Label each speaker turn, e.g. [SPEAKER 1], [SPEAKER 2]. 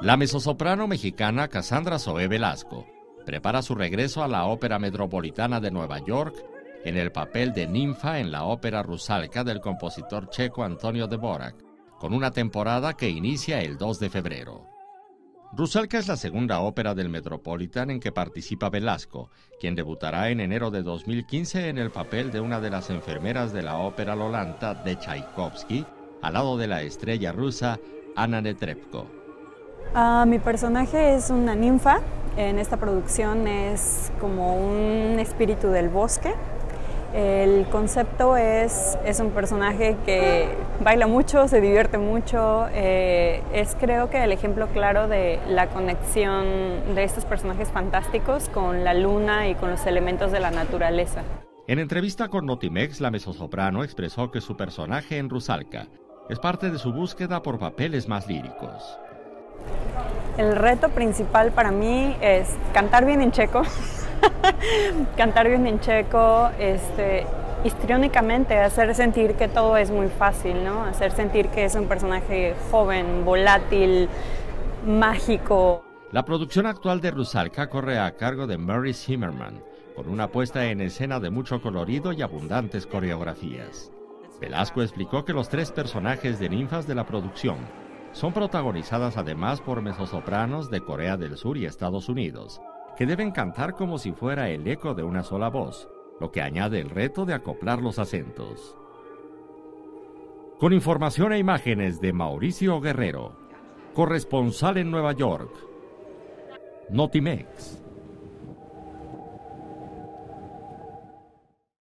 [SPEAKER 1] La mezzosoprano mexicana Cassandra Zoe Velasco prepara su regreso a la Ópera Metropolitana de Nueva York en el papel de ninfa en la ópera Rusalka del compositor checo Antonio Dvorak, con una temporada que inicia el 2 de febrero. Rusalka es la segunda ópera del Metropolitan en que participa Velasco, quien debutará en enero de 2015 en el papel de una de las enfermeras de la ópera Lolanta de Tchaikovsky, al lado de la estrella rusa Anna Netrebko.
[SPEAKER 2] Ah, mi personaje es una ninfa. En esta producción es como un espíritu del bosque. El concepto es, es un personaje que baila mucho, se divierte mucho. Eh, es creo que el ejemplo claro de la conexión de estos personajes fantásticos con la luna y con los elementos de la naturaleza.
[SPEAKER 1] En entrevista con Notimex, la mezzosoprano expresó que su personaje en Rusalka es parte de su búsqueda por papeles más líricos.
[SPEAKER 2] El reto principal para mí es cantar bien en checo, cantar bien en checo, este, histriónicamente, hacer sentir que todo es muy fácil, ¿no? Hacer sentir que es un personaje joven, volátil, mágico.
[SPEAKER 1] La producción actual de Rusalka corre a cargo de Murray Zimmerman, con una puesta en escena de mucho colorido y abundantes coreografías. Velasco explicó que los tres personajes de ninfas de la producción son protagonizadas además por mezzosopranos de Corea del Sur y Estados Unidos, que deben cantar como si fuera el eco de una sola voz, lo que añade el reto de acoplar los acentos. Con información e imágenes de Mauricio Guerrero, corresponsal en Nueva York, Notimex.